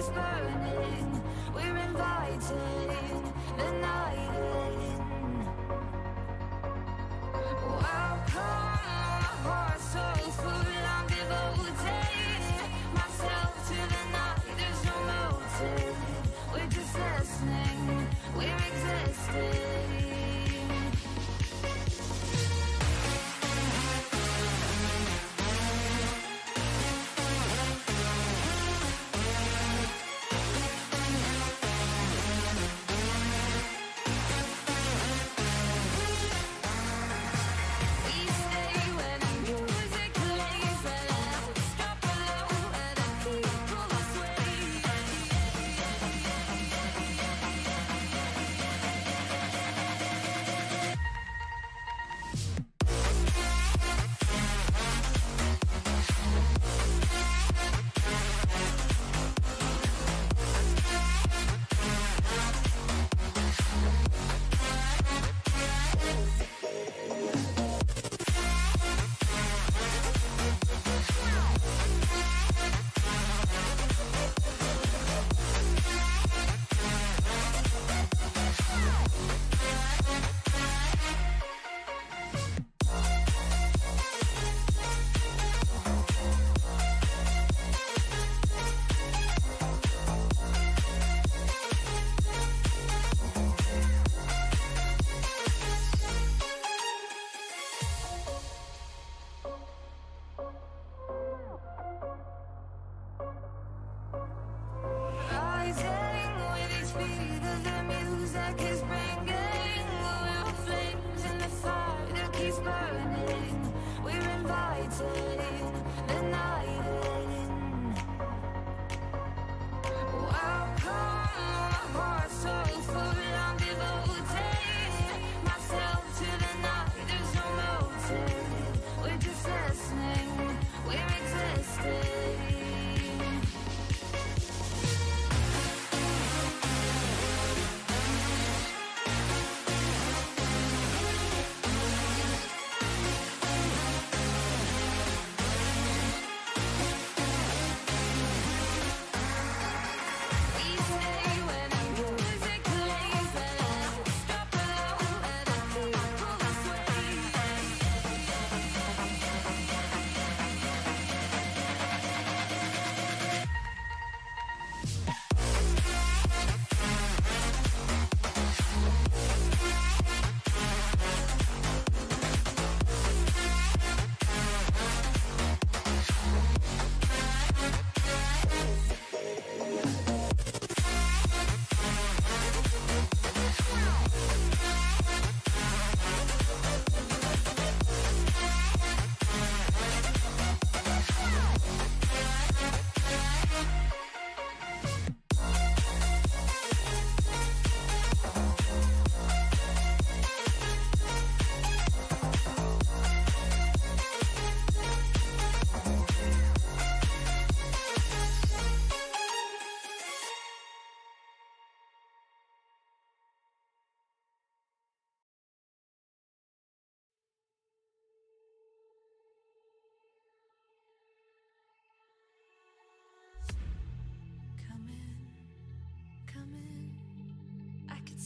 is the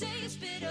And it's bitter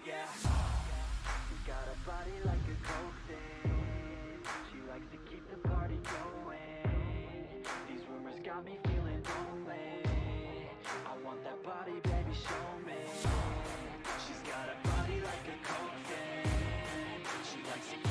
got me feeling lonely. I want that body, baby, show me. She's got a body like a coke thing She likes to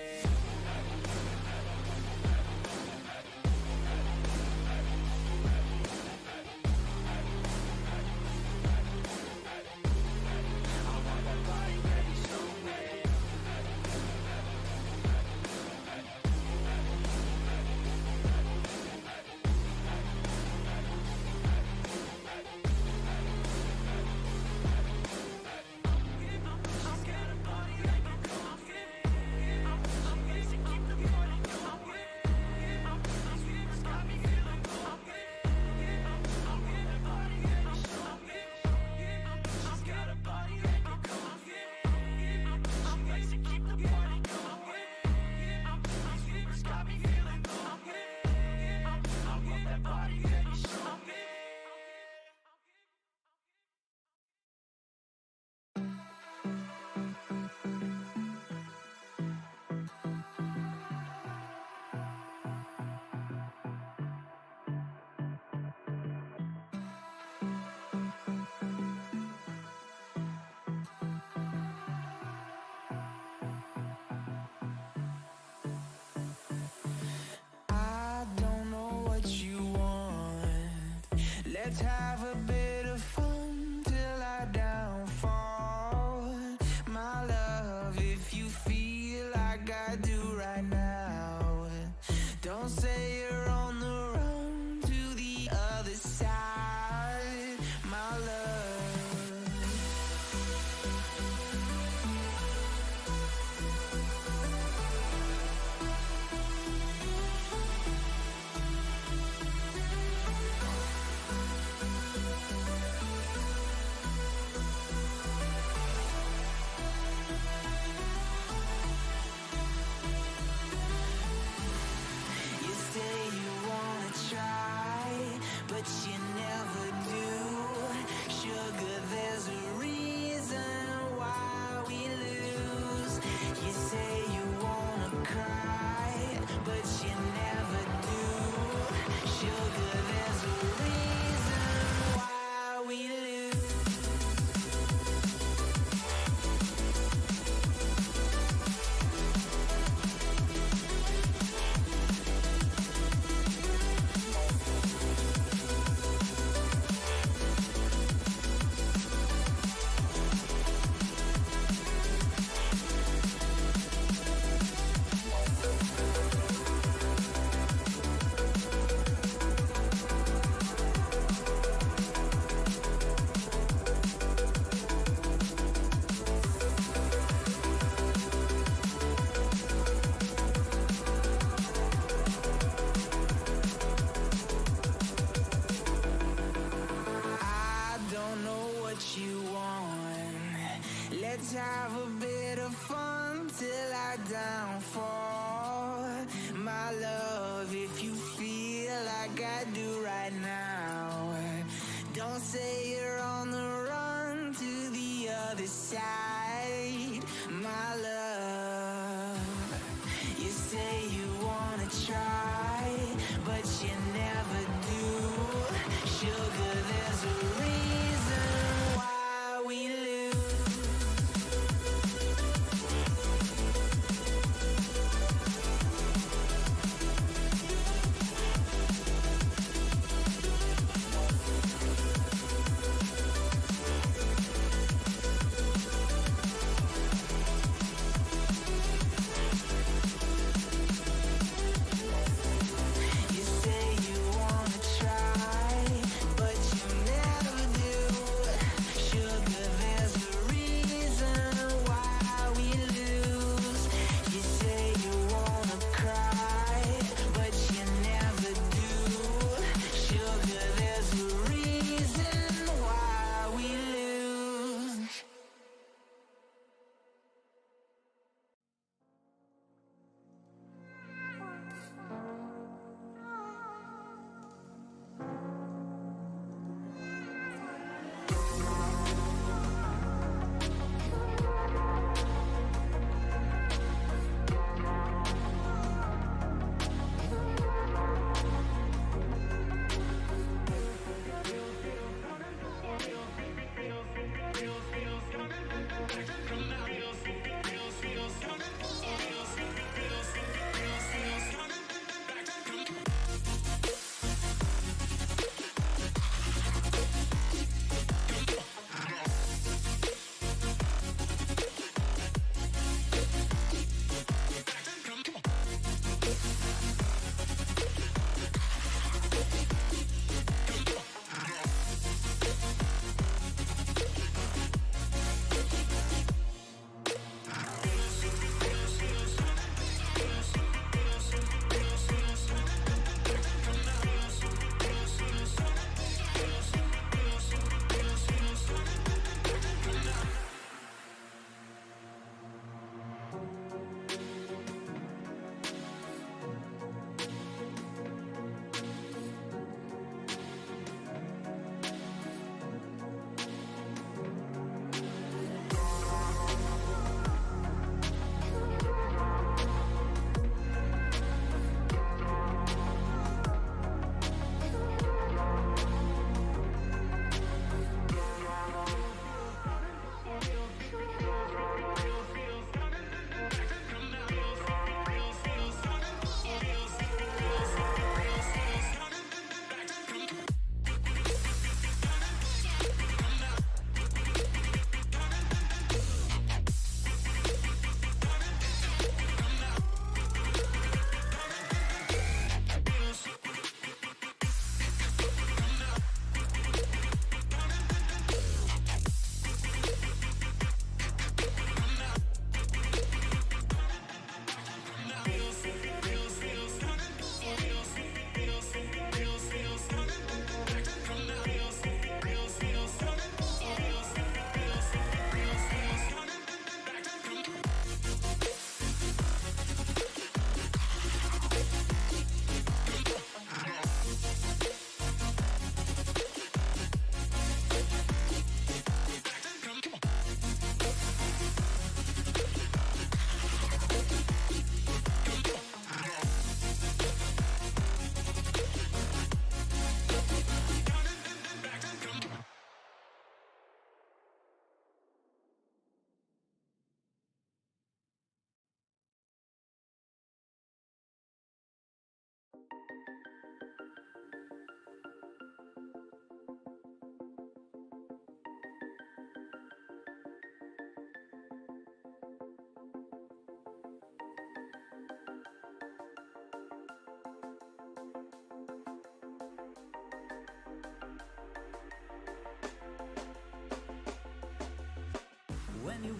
want.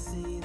See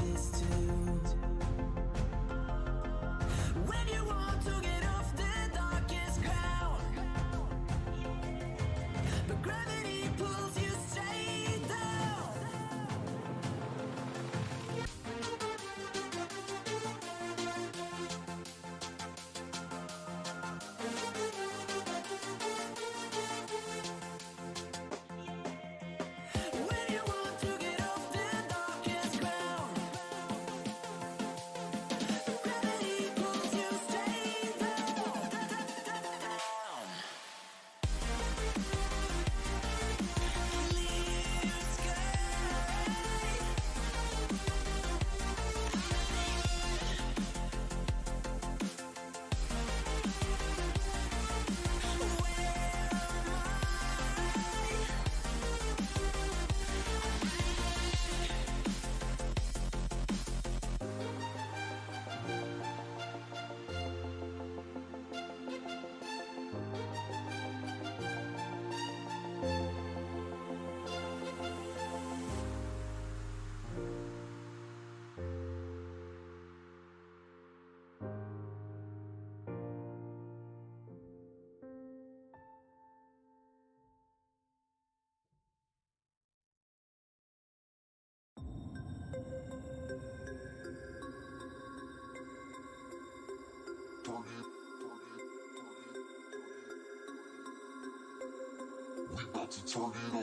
つつぎろ」